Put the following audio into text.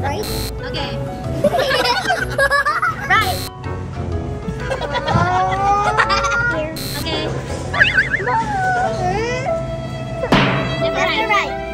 right? Okay. right. Okay. Left right.